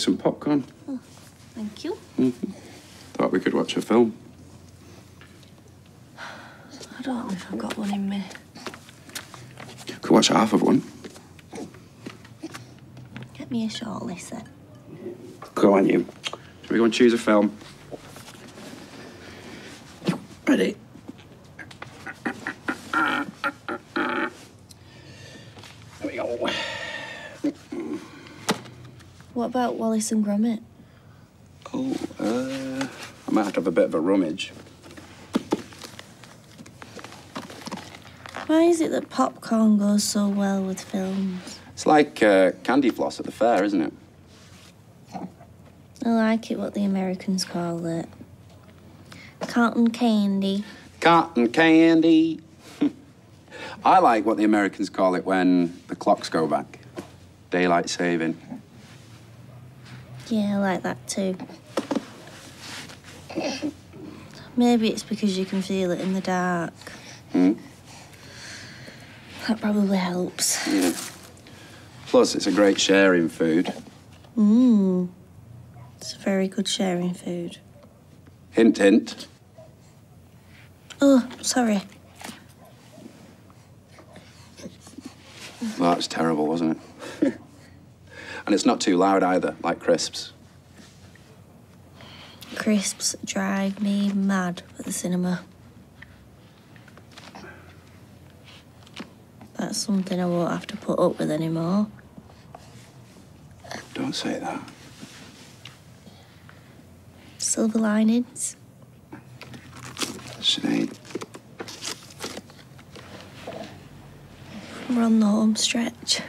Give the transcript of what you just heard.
some popcorn. Oh, thank you. Mm-hmm. Thought we could watch a film. I don't know if I've got one in me. Could watch half of one. Get me a short list then. Go on, you. Shall we go and choose a film? Ready? There we go. What about Wallace and Gromit? Oh, uh, I might have to have a bit of a rummage. Why is it that popcorn goes so well with films? It's like uh, candy floss at the fair, isn't it? I like it what the Americans call it. Cotton candy. Cotton candy. I like what the Americans call it when the clocks go back. Daylight saving. Yeah, I like that too. Maybe it's because you can feel it in the dark. Hmm? That probably helps. Yeah. Plus, it's a great sharing food. Mmm. It's a very good sharing food. Hint, hint. Oh, sorry. Well, that was terrible, wasn't it? And it's not too loud either, like crisps. Crisps drive me mad at the cinema. That's something I won't have to put up with anymore. Don't say that. Silver linings. Sinead. We're on the home stretch.